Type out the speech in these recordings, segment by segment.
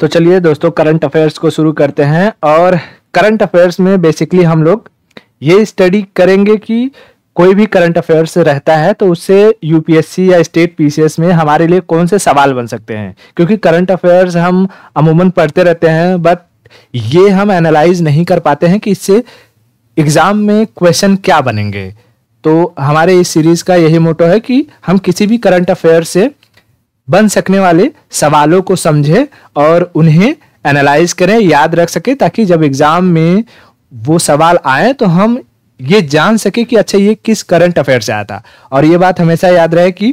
तो चलिए दोस्तों करंट अफेयर्स को शुरू करते हैं और करंट अफेयर्स में बेसिकली हम लोग ये स्टडी करेंगे कि कोई भी करंट अफेयर्स रहता है तो उससे यूपीएससी या स्टेट पीसीएस में हमारे लिए कौन से सवाल बन सकते हैं? क्योंकि करंट अफेयर्स हम अमूमन पढ़ते रहते हैं बट ये हम एनालाइज नहीं कर पाते हैं कि इससे एग्ज़ाम में क्वेश्चन क्या बनेंगे। तो हमारे इस सीरीज़ का यही मोटो है कि हम किसी भी करंट अफेयर से बन सकने वाले सवालों को समझें और उन्हें एनालाइज करें, याद रख सके, ताकि जब एग्ज़ाम में वो सवाल आए तो हम ये जान सके कि अच्छा ये किस करंट अफेयर से आया था। और ये बात हमेशा याद रहे कि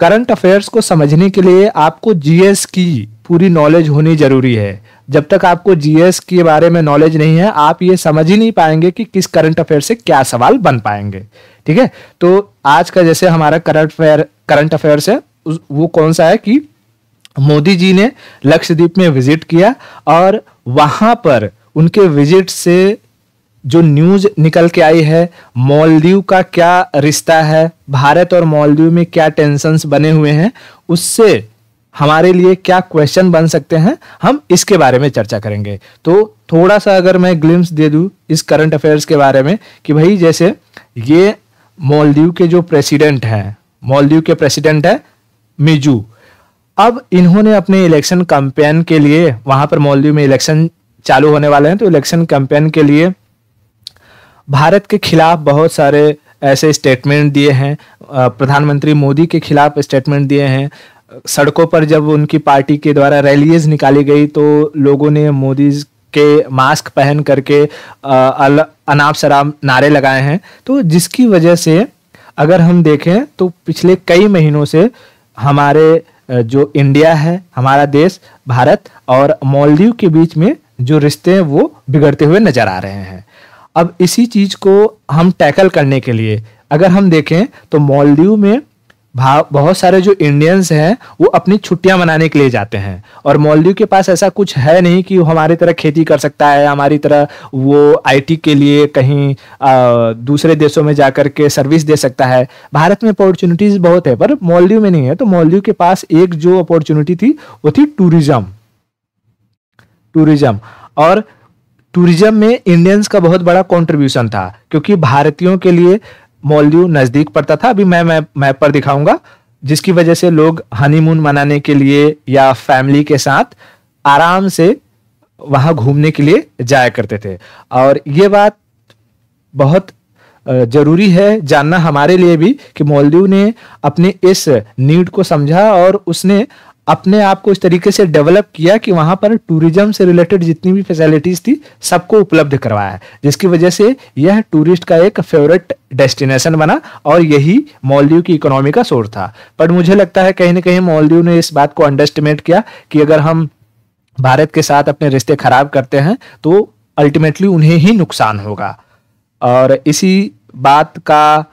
करंट अफेयर्स को समझने के लिए आपको जीएस की पूरी नॉलेज होनी ज़रूरी है। जब तक आपको जीएस के बारे में नॉलेज नहीं है, आप ये समझ ही नहीं पाएँगे कि किस करंट अफेयर से क्या सवाल बन पाएँगे। ठीक है? तो आज का जैसे हमारा करंट अफेयर करंट अफेयर्स है वो कौन सा है कि मोदी जी ने लक्षद्वीप में विज़िट किया और वहाँ पर उनके विज़िट से जो न्यूज़ निकल के आई है, मालदीव का क्या रिश्ता है, भारत और मालदीव में क्या टेंशंस बने हुए हैं, उससे हमारे लिए क्या क्वेश्चन बन सकते हैं, हम इसके बारे में चर्चा करेंगे। तो थोड़ा सा अगर मैं ग्लिम्स दे दूँ इस करंट अफेयर्स के बारे में कि भाई जैसे ये मालदीव के जो प्रेसिडेंट हैं, मालदीव के प्रेसिडेंट है मिजू। अब इन्होंने अपने इलेक्शन कैंपेन के लिए, वहाँ पर मालदीव में इलेक्शन चालू होने वाले हैं तो इलेक्शन कैंपेन के लिए भारत के खिलाफ बहुत सारे ऐसे स्टेटमेंट दिए हैं। प्रधानमंत्री मोदी के खिलाफ स्टेटमेंट दिए हैं। सड़कों पर जब उनकी पार्टी के द्वारा रैलीज निकाली गई तो लोगों ने मोदी के मास्क पहन करके अनाप शराब नारे लगाए हैं। तो जिसकी वजह से अगर हम देखें तो पिछले कई महीनों से हमारे जो इंडिया है, हमारा देश, भारत और मालदीव के बीच में जो रिश्ते हैं, वो बिगड़ते हुए नज़र आ रहे हैं। अब इसी चीज़ को हम टैकल करने के लिए, अगर हम देखें तो मालदीव में बहुत सारे जो इंडियंस हैं वो अपनी छुट्टियाँ मनाने के लिए जाते हैं। और मालदीव के पास ऐसा कुछ है नहीं कि वो हमारी तरह खेती कर सकता है हमारी तरह वो आईटी के लिए कहीं आ, दूसरे देशों में जाकर के सर्विस दे सकता है। भारत में अपॉर्चुनिटीज़ बहुत है पर मालदीव में नहीं है। तो मालदीव के पास एक जो अपॉर्चुनिटी थी वो थी टूरिज़्म टूरिज़्म और टूरिज़्म में इंडियंस का बहुत बड़ा कंट्रीब्यूशन था क्योंकि भारतीयों के लिए मालदीव नज़दीक पड़ता था। अभी मैं मैप मैप पर दिखाऊँगा, जिसकी वजह से लोग हनीमून मनाने के लिए या फैमिली के साथ आराम से वहाँ घूमने के लिए जाया करते थे। और ये बात बहुत ज़रूरी है जानना हमारे लिए भी कि मालदीव ने अपने इस नीड को समझा और उसने अपने आप को इस तरीके से डेवलप किया कि वहाँ पर टूरिज़्म से रिलेटेड जितनी भी फैसिलिटीज़ थी, सबको उपलब्ध करवाया जिसकी वजह से यह टूरिस्ट का एक फेवरेट डेस्टिनेशन बना और यही मॉलदीव की इकोनॉमी का सोर्स था। पर मुझे लगता है कहीं ना कहीं मॉलदीव ने इस बात को अंडरस्टिमेट किया कि अगर हम भारत के साथ अपने रिश्ते खराब करते हैं तो अल्टीमेटली उन्हें ही नुकसान होगा। और इसी बात का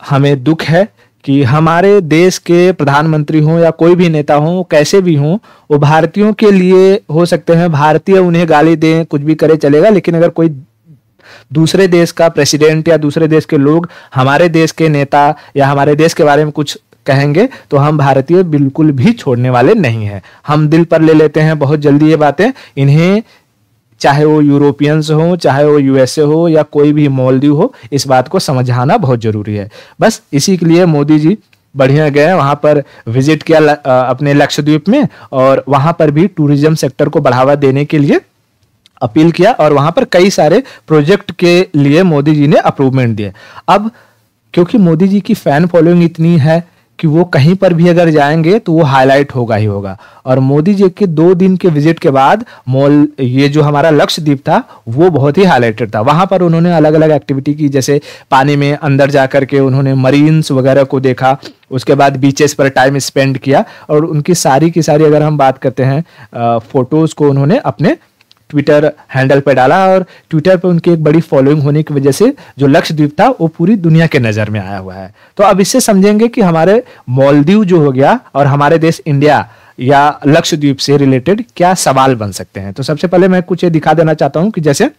हमें दुख है कि हमारे देश के प्रधानमंत्री हों या कोई भी नेता हो कैसे भी हों, वो भारतीयों के लिए हो सकते हैं, भारतीय उन्हें गाली दें, कुछ भी करे, चलेगा। लेकिन अगर कोई दूसरे देश का प्रेसिडेंट या दूसरे देश के लोग हमारे देश के नेता या हमारे देश के बारे में कुछ कहेंगे तो हम भारतीय बिल्कुल भी छोड़ने वाले नहीं हैं। हम दिल पर ले लेते हैं, बहुत जल्दी ये बातें। इन्हें चाहे वो यूरोपियंस हो, चाहे वो यूएसए हो या कोई भी मोल्दी हो, इस बात को समझाना बहुत ज़रूरी है। बस इसी के लिए मोदी जी बढ़िया गए, वहाँ पर विज़िट किया अपने लक्षद्वीप में और वहाँ पर भी टूरिज़्म सेक्टर को बढ़ावा देने के लिए अपील किया और वहाँ पर कई सारे प्रोजेक्ट के लिए मोदी जी ने अप्रूवमेंट दिए। अब, क्योंकि मोदी जी की फ़ैन फॉलोइंग इतनी है कि वो कहीं पर भी अगर जाएँगे तो वो हाईलाइट होगा ही होगा। और मोदी जी के दो दिन के विज़िट के बाद मॉल, ये जो हमारा लक्षद्वीप था, वो बहुत ही हाईलाइटेड था। वहाँ पर उन्होंने अलग अलग एक्टिविटी की, जैसे पानी में अंदर जा करके उन्होंने मरीन्स वगैरह को देखा, उसके बाद बीचेस पर टाइम स्पेंड किया, और उनकी सारी की सारी अगर हम बात करते हैं फ़ोटोज़ को उन्होंने अपने ट्विटर हैंडल पर डाला और ट्विटर पर उनकी एक बड़ी फॉलोइंग होने की वजह से जो लक्षद्वीप था, वो पूरी दुनिया के नज़र में आया हुआ है। तो अब इससे समझेंगे कि हमारे मालदीव जो हो गया और हमारे देश इंडिया या लक्षद्वीप से रिलेटेड क्या सवाल बन सकते हैं। तो सबसे पहले मैं कुछ ये दिखा देना चाहता हूँ कि जैसे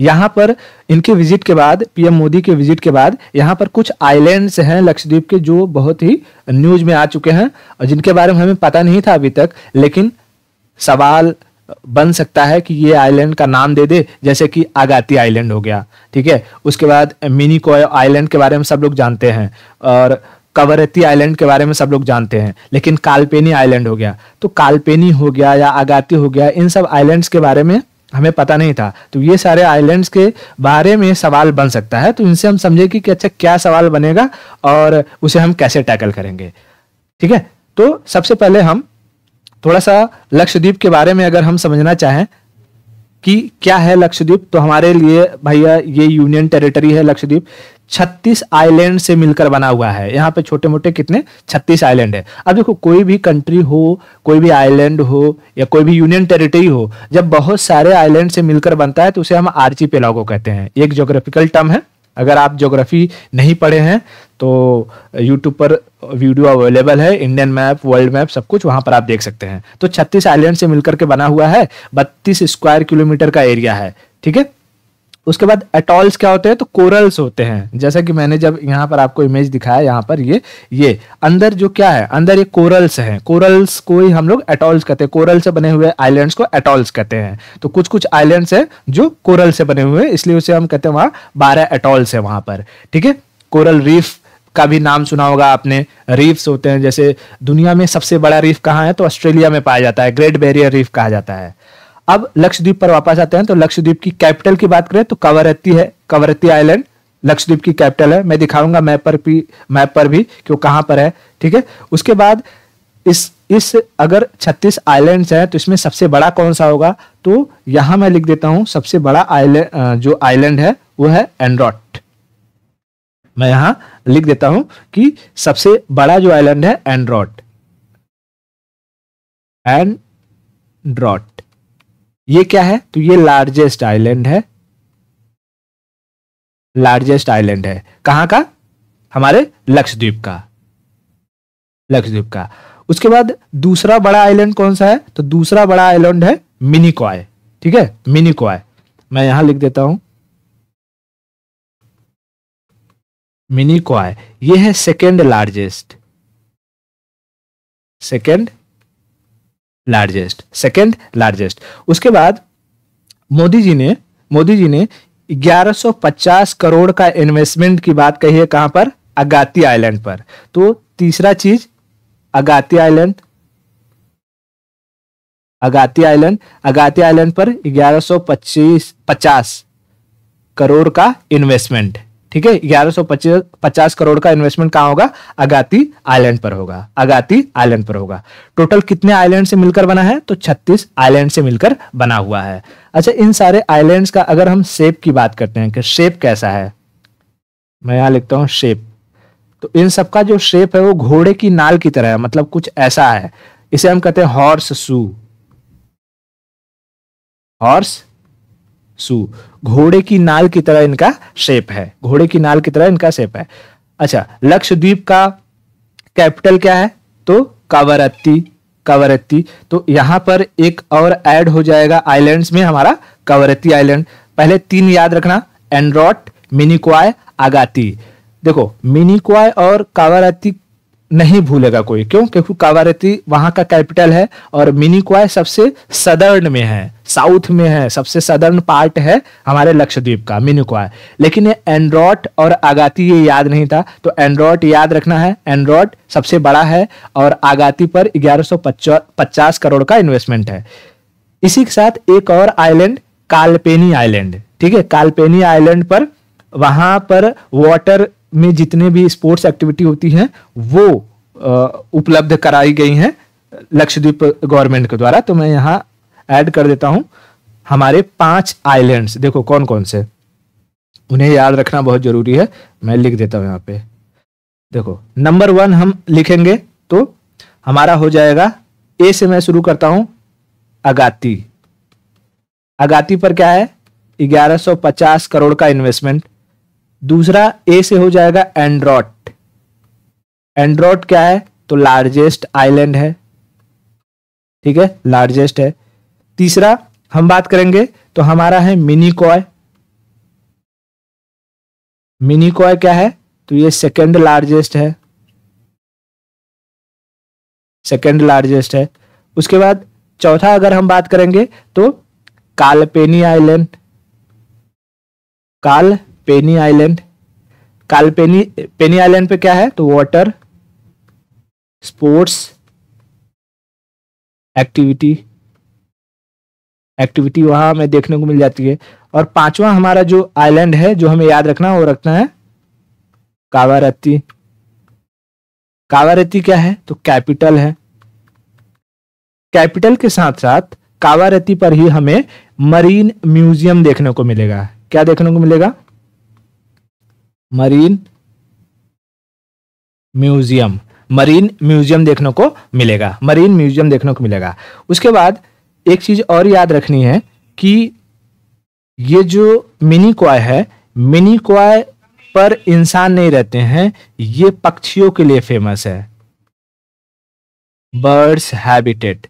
यहाँ पर इनके विज़िट के बाद पीएम मोदी के विज़िट के बाद यहाँ पर कुछ आइलैंड्स हैं लक्षद्वीप के जो बहुत ही न्यूज़ में आ चुके हैं और जिनके बारे में हमें पता नहीं था अभी तक, लेकिन सवाल बन सकता है कि ये आइलैंड का नाम दे दे जैसे कि आगाती आइलैंड हो गया ठीक है? उसके बाद मिनी कोय आइलैंड के बारे में सब लोग जानते हैं और कवरती आइलैंड के बारे में सब लोग जानते हैं लेकिन कालपेनी आइलैंड हो गया। तो कालपेनी हो गया या आगाती हो गया इन सब आइलैंड्स के बारे में हमें पता नहीं था। तो ये सारे आइलैंड्स के बारे में सवाल बन सकता है तो इनसे हम समझे कि, कि अच्छा क्या सवाल बनेगा और उसे हम कैसे टैकल करेंगे ठीक है? तो सबसे पहले हम थोड़ा सा लक्षद्वीप के बारे में अगर हम समझना चाहें कि क्या है लक्षद्वीप तो हमारे लिए भैया ये यूनियन टेरिटरी है लक्षद्वीप। 36 आइलैंड से मिलकर बना हुआ है। यहाँ पे छोटे मोटे कितने? 36 आइलैंड है। अब देखो, कोई भी कंट्री हो, कोई भी आइलैंड हो, या कोई भी यूनियन टेरिटरी हो, जब बहुत सारे आइलैंड से मिलकर बनता है तो उसे हम आर्ची कहते हैं। एक जोग्राफिकल टर्म है। अगर आप ज्योग्राफी नहीं पढ़े हैं तो यूट्यूब पर वीडियो अवेलेबल है इंडियन मैप वर्ल्ड मैप सब कुछ वहाँ पर आप देख सकते हैं। तो 36 आइलैंड से मिलकर के बना हुआ है 32 स्क्वायर किलोमीटर का एरिया है, ठीक है? उसके बाद एटॉल्स क्या होते हैं? तो कोरल्स होते हैं। जैसा कि मैंने जब यहाँ पर आपको इमेज दिखाया, यहाँ पर ये ये, अंदर जो क्या है, अंदर ये कोरल्स हैं। कोरल्स को ही हम लोग एटॉल्स कहते हैं। कोरल से बने हुए आइलैंड्स को एटॉल्स कहते हैं। तो कुछ कुछ आइलैंड्स हैं जो कोरल से बने हुए हैं, इसलिए उसे हम कहते हैं वहाँ बारह एटॉल्स है वहाँ पर, ठीक है? कोरल रीफ का भी नाम सुना होगा आपने रीफ्स होते हैं, जैसे दुनिया में सबसे बड़ा रीफ कहाँ है? तो ऑस्ट्रेलिया में पाया जाता है ग्रेट बैरियर रीफ कहा जाता है। अब लक्षद्वीप पर वापस आते हैं तो लक्षद्वीप की कैपिटल की बात करें तो कवरत्ती है, कवरत्ती आइलैंड लक्षद्वीप की कैपिटल है। मैं दिखाऊँगा मैप पर भी मैप पर भी कि वो कहाँ पर है, ठीक है? उसके बाद इस इस अगर 36 आइलैंड्स हैं तो इसमें सबसे बड़ा कौन सा होगा? तो यहाँ मैं लिख देता हूँ, सबसे बड़ा आइलैंड जो आइलैंड है, वो है एंड्रॉट मैं यहाँ लिख देता हूँ कि सबसे बड़ा जो आइलैंड है एंड्रॉट एंड्रॉट ये क्या है? तो ये लार्जेस्ट आइलैंड है. लार्जेस्ट आइलैंड है. कहाँ का? हमारे लक्षद्वीप का. लक्षद्वीप का. उसके बाद दूसरा बड़ा आइलैंड कौन सा है? तो दूसरा बड़ा आइलैंड है मिनी क्वाय ठीक है? मिनी क्वाय मैं यहाँ लिख देता हूँ. मिनी क्वाय ये है second largest second largest second largest उसके बाद मोदी जी ने, मोदी जी ने 1150 करोड़ का इन्वेस्टमेंट की बात कही है कहाँ पर? अगाती आइलैंड पर। तो तीसरा चीज़, Agatti island Agatti island Agatti island पर 1125 50 करोड़ का इन्वेस्टमेंट ठीक है, ग्यारह सौ पचास करोड़ का इन्वेस्टमेंट कहाँ होगा? अगाती आइलैंड पर होगा। अगाती आइलैंड पर होगा। टोटल कितने आइलैंड से मिलकर बना है? तो 36 आइलैंड से मिलकर बना हुआ है। अच्छा इन सारे आइलैंड्स का अगर हम शेप की बात करते हैं कि शेप कैसा है, मैं यहाँ लिखता हूँ शेप तो इन सबका जो शेप है वो घोड़े की नाल की तरह है मतलब कुछ ऐसा है। इसे हम कहते हैं हॉर्स सू हॉर्स सू, घोड़े की नाल की तरह इनका शेप है। घोड़े की नाल की तरह इनका शेप है। अच्छा लक्षद्वीप का कैपिटल क्या है? तो कावरत्ती कावरत्ती। तो यहाँ पर एक और ऐड हो जाएगा आइलैंड्स में हमारा कावरत्ती आइलैंड पहले तीन याद रखना एंड्रॉट मिनिक्वाय आगाती देखो मिनिक्वाय और कावरत्ती नहीं भूलेगा कोई। क्यों? क्योंकि कावारती वहाँ का कैपिटल है और मिनिक्वाय सबसे सदर्न में है, साउथ में है, सबसे सदर्न पार्ट है हमारे लक्षद्वीप का, मिनिक्वाय। लेकिन ये एंड्रॉट और आगाती ये याद नहीं था तो एंड्रॉट याद रखना है। एंड्रॉट सबसे बड़ा है और आगाती पर ग्यारह करोड़ का इन्वेस्टमेंट है। इसी के साथ एक और आइलैंड कालपेनी आइलैंड ठीक है? कालपेनी आइलैंड पर वहाँ पर वाटर में जितने भी स्पोर्ट्स एक्टिविटी होती हैं, वो उपलब्ध कराई गई हैं लक्षद्वीप गवर्नमेंट के द्वारा। तो मैं यहाँ ऐड कर देता हूँ। हमारे पाँच आइलैंड्स देखो कौन कौन से। उन्हें याद रखना बहुत ज़रूरी है। मैं लिख देता हूँ यहाँ पे। देखो नंबर वन हम लिखेंगे तो हमारा हो जाएगा ए से मैं शुरू करता हूँ अगाती अगाती पर क्या है? 1150 करोड़ का इन्वेस्टमेंट दूसरा ए से हो जाएगा एंड्रॉट एंड्रॉट क्या है? तो लार्जेस्ट आइलैंड है। ठीक है? लार्जेस्ट है। तीसरा, हम बात करेंगे तो हमारा है मिनी कॉय मिनी कॉय क्या है? तो ये सेकंड लार्जेस्ट है। सेकंड लार्जेस्ट है। उसके बाद, चौथा अगर हम बात करेंगे तो कालपेनी आइलैंड कालपेनी आइलैंड। कालपेनी पेनी आइलैंड पे क्या है? तो वाटर स्पोर्ट्स एक्टिविटी एक्टिविटी वहाँ हमें देखने को मिल जाती है। और पांचवा हमारा जो आइलैंड है, जो हमें याद रखना, वो रखना है कावारती कावारती क्या है? तो कैपिटल है। कैपिटल के साथ साथ कावारती पर ही हमें मरीन म्यूज़ियम देखने को मिलेगा। क्या देखने को मिलेगा? मरीन म्यूज़ियम मरीन म्यूज़ियम देखने को मिलेगा मरीन म्यूज़ियम देखने को मिलेगा। उसके बाद एक चीज़ और याद रखनी है कि ये जो मिनी क्वाय है, मिनी क्वाय पर इंसान नहीं रहते हैं, ये पक्षियों के लिए फ़ेमस है। बर्ड्स हैबिटेट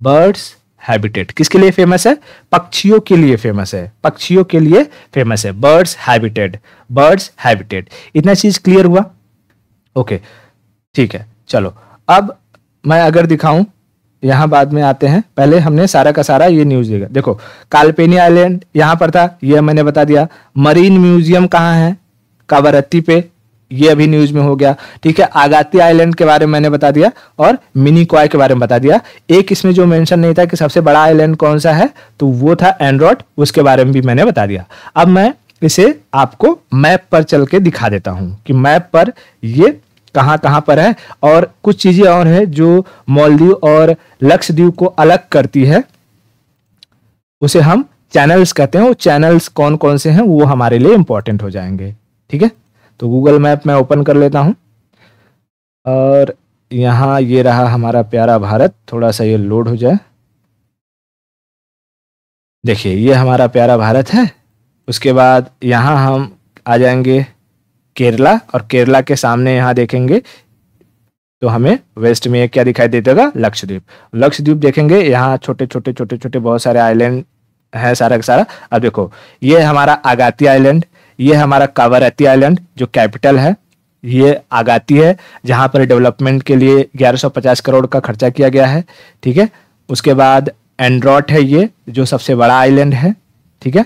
बर्ड्स हैबिटेट किसके लिए फ़ेमस है? पक्षियों के लिए फ़ेमस है। पक्षियों के लिए फ़ेमस है। बर्ड्स हैबिटेट बर्ड्स हैबिटेट इतना चीज़ क्लियर हुआ? ओके ठीक है। चलो, अब मैं अगर दिखाऊँ, यहाँ बाद में आते हैं। पहले हमने सारा का सारा ये न्यूज़ देखा। देखो कालपेनी आइलैंड यहाँ पर था यह मैंने बता दिया। मरीन म्यूज़ियम कहाँ है? कावरत्ती पे। ये अभी न्यूज़ में हो गया। ठीक है, आगाती आइलैंड के बारे में मैंने बता दिया और मिनी क्वाय के बारे में बता दिया। एक इसमें जो मेंशन नहीं था कि सबसे बड़ा आइलैंड कौन सा है तो वो था एंड्रॉइड उसके बारे में भी मैंने बता दिया। अब मैं इसे आपको मैप पर चल के दिखा देता हूँ कि मैप पर ये कहाँ कहाँ पर है और कुछ चीज़ें और है जो मालदीव और लक्षद्वीप को अलग करती है। उसे हम चैनल्स कहते हैं। वो चैनल्स कौन कौन से हैं, वो हमारे लिए इंपॉर्टेंट हो जाएँगे। ठीक है? तो गूगल मैप मैं ओपन कर लेता हूँ। और यहाँ ये रहा हमारा प्यारा भारत, थोड़ा सा ये लोड हो जाए। देखिए, ये हमारा प्यारा भारत है। उसके बाद यहाँ हम आ जाएँगे केरला, और केरला के सामने यहाँ देखेंगे तो हमें वेस्ट में क्या दिखाई देता होगा लक्षद्वीप। लक्षद्वीप देखेंगे, यहाँ छोटे छोटे छोटे छोटे बहुत सारे आइलैंड है सारा का सारा। अब देखो, ये हमारा आगाती आइलैंड ये हमारा कावरती आइलैंड जो कैपिटल है, ये आगाती है, जहाँ पर डेवलपमेंट के लिए 1150 करोड़ का खर्चा किया गया है, ठीक है? उसके बाद एंड्रॉट है ये, जो सबसे बड़ा आइलैंड है, ठीक है?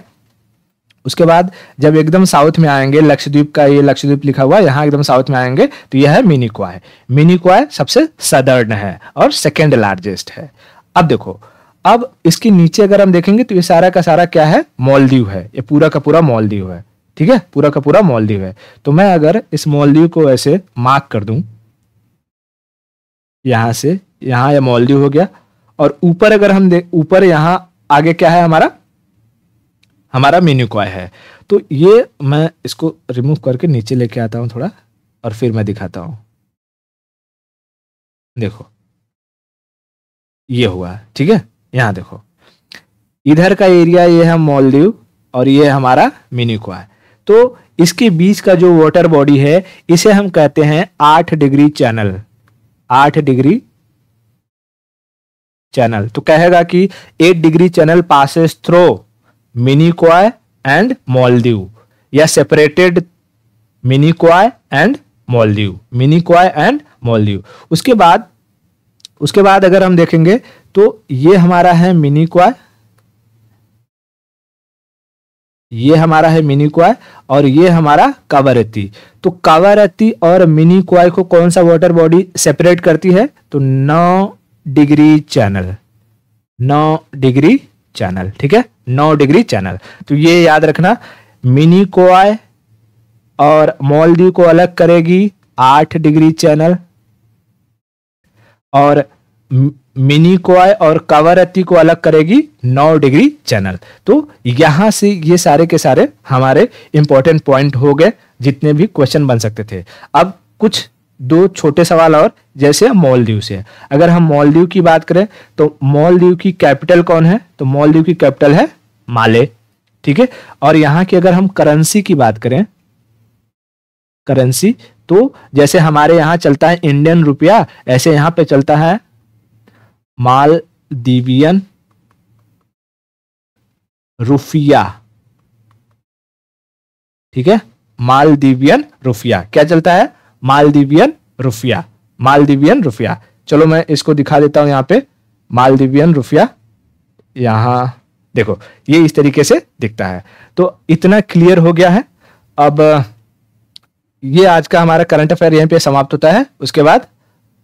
उसके बाद जब एकदम साउथ में आएँगे, लक्षद्वीप का ये लक्षद्वीप लिखा हुआ है, यहाँ एकदम साउथ में आएँगे तो यह है मिनी क्वाय मिनी क्वाय सबसे सदर्न है और सेकेंड लार्जेस्ट है। अब देखो, अब इसके नीचे अगर हम देखेंगे तो ये सारा का सारा क्या है? मॉलदीव है। ये पूरा का पूरा मॉलदीव है। ठीक है? पूरा का पूरा मॉलदीव है। तो मैं अगर इस मॉलदीव को ऐसे मार्क कर दूँ, यहाँ से, यहाँ यह मॉलदीव हो गया, और ऊपर अगर हम देख ऊपर यहाँ आगे क्या है हमारा? हमारा मेन्यू क्वाय है। तो ये मैं इसको रिमूव करके नीचे लेके आता हूँ थोड़ा, और फिर मैं दिखाता हूँ। देखो, ये हुआ, ठीक है? यहाँ देखो। इधर का एरिया ये है मॉलदीव, और ये हमारा मिनी क्वाय तो इसके बीच का जो वाटर बॉडी है, इसे हम कहते हैं आठ डिग्री चैनल। आठ डिग्री चैनल। तो कहेगा कि eight degree channel passes through Minicoy and Maldives या separated Minicoy and Maldives Minicoy and Maldives उसके बाद उसके बाद अगर हम देखेंगे तो ये हमारा है मिनिक्वाय ये हमारा है मिनी क्वाय और ये हमारा कावारती तो कावारती और मिनी क्वाय को कौन सा वाटर बॉडी सेपरेट करती है? तो नौ डिग्री चैनल। नौ डिग्री चैनल, ठीक है? नौ डिग्री चैनल। तो ये याद रखना, मिनी कोआय और मॉलदीव को अलग करेगी आठ डिग्री चैनल और मिनी कोआय और कवरती को अलग करेगी, नौ डिग्री चैनल। तो यहाँ से ये सारे के सारे हमारे इंपॉर्टेंट पॉइंट हो गए, जितने भी क्वेश्चन बन सकते थे। अब कुछ दो छोटे सवाल और, जैसे मॉलदीव से। अगर हम मॉलदीव की बात करें तो मॉलदीव की कैपिटल कौन है? तो मॉलदीव की कैपिटल है माले, ठीक है? और यहाँ की अगर हम करेंसी की बात करें करेंसी तो जैसे हमारे यहाँ चलता है इंडियन रुपया, ऐसे यहाँ पे चलता है मालदीवियन रुफिया ठीक है? मालदीवियन रुफिया क्या चलता है? मालदीवियन रुफिया मालदीवियन रुफिया चलो मैं इसको दिखा देता हूँ यहाँ पे। मालदीवियन रुफिया यहाँ, देखो, ये इस तरीके से दिखता है। तो इतना क्लियर हो गया है। अब, ये आज का हमारा करंट अफेयर यहीं पे समाप्त होता है। उसके बाद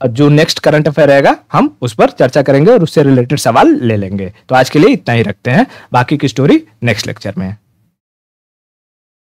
जो नेक्स्ट करंट अफेयर रहेगा, हम उस पर चर्चा करेंगे और उससे रिलेटेड सवाल ले लेंगे। तो आज के लिए इतना ही रखते हैं। बाकी की स्टोरी नेक्स्ट लेक्चर में।